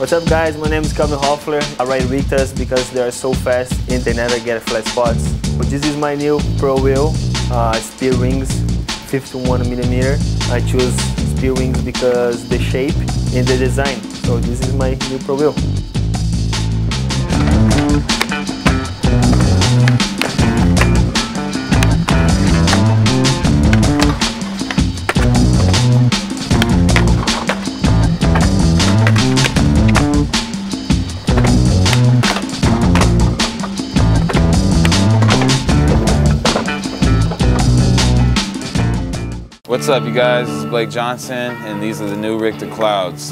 What's up guys, my name is Kelvin Hoefler. I ride Rictas because they are so fast and they never get flat spots. But this is my new Pro Wheel, uh, Speedrings 51 millimeter. I choose Speedrings because the shape and the design. So this is my new Pro Wheel. What's up, you guys? This is Blake Johnson, and these are the new Ricta Clouds.